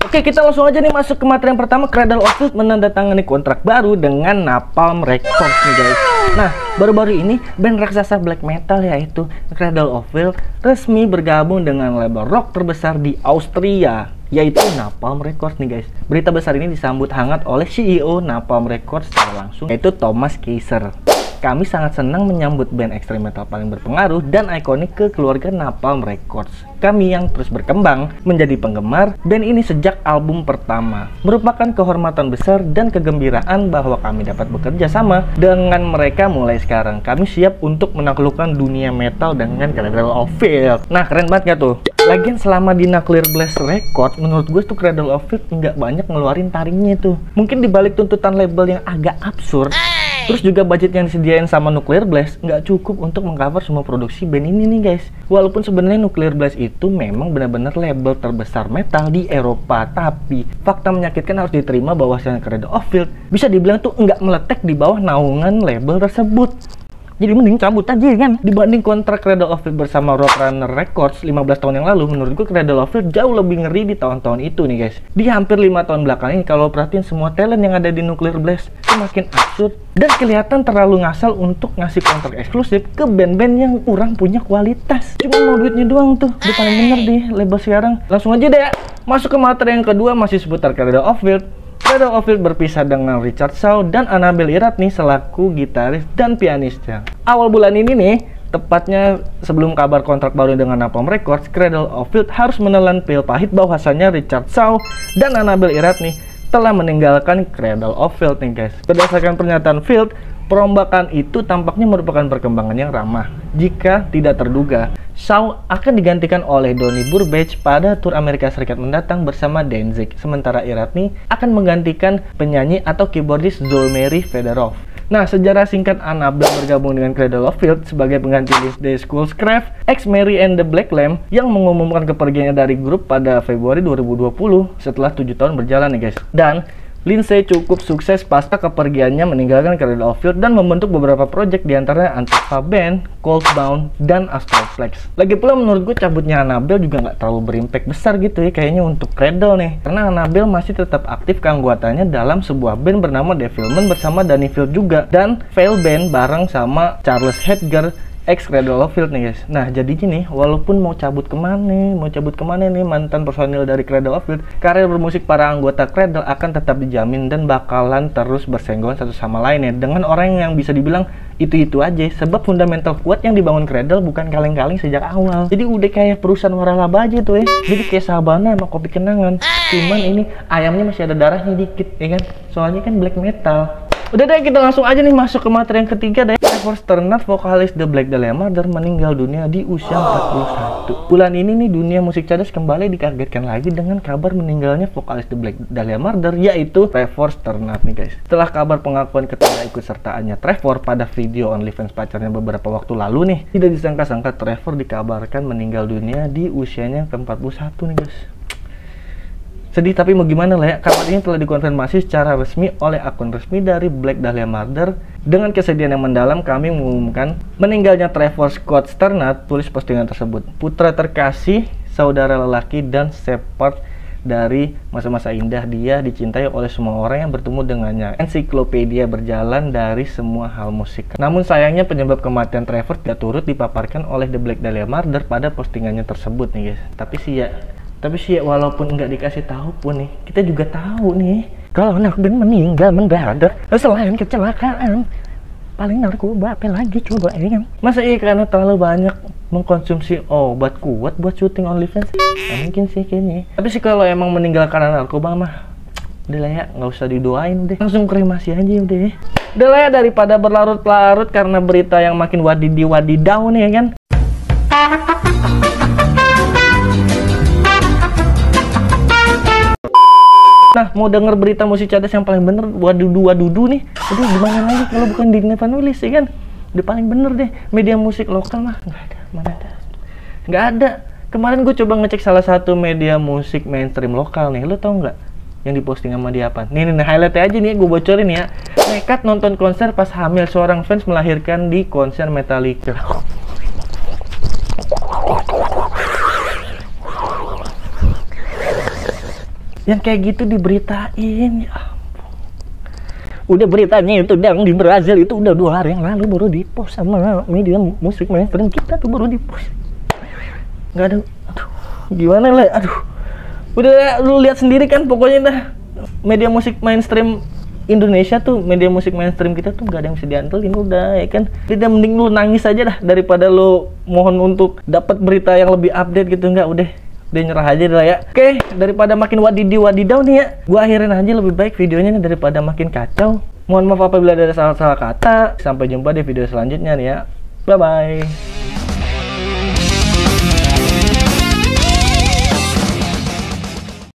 Oke, kita langsung aja nih masuk ke materi yang pertama. Cradle of Filth menandatangani kontrak baru dengan Napalm Records nih guys. Nah, baru-baru ini band raksasa black metal yaitu Cradle of Filth resmi bergabung dengan label rock terbesar di Austria yaitu Napalm Records nih guys. Berita besar ini disambut hangat oleh CEO Napalm Records secara langsung yaitu Thomas Kaiser. Kami sangat senang menyambut band ekstrem metal paling berpengaruh dan ikonik ke keluarga Napalm Records. Kami yang terus berkembang menjadi penggemar band ini sejak album pertama. Merupakan kehormatan besar dan kegembiraan bahwa kami dapat bekerja sama dengan mereka mulai sekarang. Kami siap untuk menaklukkan dunia metal dengan Cradle of Filth. Nah, keren banget gak tuh? Lagian selama di Nuclear Blast Records, menurut gue tuh Cradle of Filth nggak banyak ngeluarin taringnya tuh. Mungkin dibalik tuntutan label yang agak absurd, Terus juga budget yang disediain sama Nuclear Blast nggak cukup untuk mengcover semua produksi band ini nih guys. Walaupun sebenarnya Nuclear Blast itu memang benar-benar label terbesar metal di Eropa, tapi fakta menyakitkan harus diterima bahwasanya Cradle of Filth bisa dibilang tuh nggak meletek di bawah naungan label tersebut. Jadi mending cabut aja kan. Dibanding kontrak Cradle of Filth bersama Roadrunner Records 15 tahun yang lalu, menurut gue Cradle of Filth jauh lebih ngeri di tahun-tahun itu nih guys. Di hampir lima tahun belakang ini, kalau perhatiin semua talent yang ada di Nuclear Blast, semakin absurd dan kelihatan terlalu ngasal untuk ngasih kontrak eksklusif ke band-band yang kurang punya kualitas. Cuma mau duitnya doang tuh. Udah paling bener di label sekarang. Langsung aja deh ya. Masuk ke materi yang kedua masih seputar Cradle of Filth Cradle of Filth berpisah dengan Richard Shaw dan Annabel Iratni selaku gitaris dan pianisnya. Awal bulan ini nih, tepatnya sebelum kabar kontrak baru dengan Napalm Records, Cradle of Filth harus menelan pil pahit bahwasannya Richard Shaw dan Annabel Iratni telah meninggalkan Cradle of Filth nih guys. Berdasarkan pernyataan Filth, perombakan itu tampaknya merupakan perkembangan yang ramah. Jika tidak terduga, Shaw akan digantikan oleh Donny Burbage pada tur Amerika Serikat mendatang bersama Danzig, sementara Iratni akan menggantikan penyanyi atau keyboardis Zolmeri Fedorov. Nah, sejarah singkat Annabelle bergabung dengan Cradle of Filth sebagai pengganti Day Schoolcraft, ex Mary and the Black Lamb yang mengumumkan kepergiannya dari grup pada Februari 2020 setelah tujuh tahun berjalan nih guys. Dan Lindsay cukup sukses pasca kepergiannya meninggalkan Cradle of Filth dan membentuk beberapa project di antaranya Antifa Band, Coldbound, dan Astroplex. Lagi pula menurut gue cabutnya Annabelle juga nggak terlalu berimpact besar gitu ya kayaknya untuk Cradle nih. Karena Annabelle masih tetap aktif keanggotaannya dalam sebuah band bernama Devilman bersama Danny Field juga. Dan Fail Band bareng sama Charles Hedger ex Cradle of Filth nih guys. Nah jadi gini, walaupun mau cabut ke mana, mau cabut ke mana nih mantan personil dari Cradle of Filth, karir bermusik para anggota Cradle akan tetap dijamin dan bakalan terus bersenggolan satu sama lain ya dengan orang yang bisa dibilang itu-itu aja. Sebab fundamental kuat yang dibangun Cradle bukan kaleng-kaleng sejak awal. Jadi udah kayak perusahaan waralaba aja tuh ya. Jadi kayak Sabana sama kopi kenangan. Cuman ini ayamnya masih ada darahnya dikit ya kan. Soalnya kan black metal. Udah deh kita langsung aja nih masuk ke materi yang ketiga deh. Trevor Sternat, vokalis The Black Dahlia Murder meninggal dunia di usia 41. Bulan ini nih dunia musik cadas kembali dikagetkan lagi dengan kabar meninggalnya vokalis The Black Dahlia Murder yaitu Trevor Sternat nih guys. Setelah kabar pengakuan ikut sertaannya Trevor pada video OnlyFans pacarnya beberapa waktu lalu nih, tidak disangka-sangka Trevor dikabarkan meninggal dunia di usianya ke-41 nih guys. Sedih tapi mau gimana lah ya, kabar ini telah dikonfirmasi secara resmi oleh akun resmi dari Black Dahlia Murder. Dengan kesedihan yang mendalam, kami mengumumkan meninggalnya Trevor Scott Sternat, tulis postingan tersebut. Putra terkasih, saudara lelaki, dan support dari masa-masa indah dia dicintai oleh semua orang yang bertemu dengannya. Ensiklopedia berjalan dari semua hal musik. Namun sayangnya penyebab kematian Trevor tidak turut dipaparkan oleh The Black Dahlia Murder pada postingannya tersebut nih guys. Tapi sih ya tapi sih walaupun nggak dikasih tahu pun nih kita juga tahu nih kalau anak dan meninggal mendadak selain kecelakaan. Paling narkoba apa lagi coba ya kan? Masa iya karena terlalu banyak mengkonsumsi obat kuat buat syuting OnlyFans nah, mungkin sih kayaknya. Tapi sih kalau emang meninggal karena narkoba mah udah lah ya nggak usah didoain deh langsung kremasi aja udah ya. Udah lah ya daripada berlarut-larut karena berita yang makin wadidi wadidau nih ya kan Nah, mau denger berita musik cadas yang paling bener wadudu wadudu nih. Aduh, gimana lagi kalau bukan di Nevan Nulis ya kan? Udah paling bener deh. Media musik lokal mah nggak ada, mana ada. Nggak ada. Kemarin gue coba ngecek salah satu media musik mainstream lokal nih. Lo tau nggak? Yang diposting sama dia apa? Nih, nih, nih highlight aja nih, gue bocorin ya. Nekat nonton konser pas hamil seorang fans melahirkan di konser Metallica. Yang kayak gitu diberitain ya udah beritanya itu yang di Brazil itu udah dua hari yang lalu baru di post sama media musik mainstream kita tuh baru di post nggak ada aduh gimana lah aduh. Udah lu lihat sendiri kan pokoknya dah media musik mainstream Indonesia tuh media musik mainstream kita tuh gak ada yang bisa diantelin udah ya kan? Tidak mending lu nangis aja dah daripada lu mohon untuk dapat berita yang lebih update gitu nggak udah udah nyerah aja dah ya. Oke daripada makin wadidi wadidaw nih ya gua akhirin aja lebih baik videonya nih daripada makin kacau. Mohon maaf apabila ada salah-salah kata. Sampai jumpa di video selanjutnya nih ya. Bye bye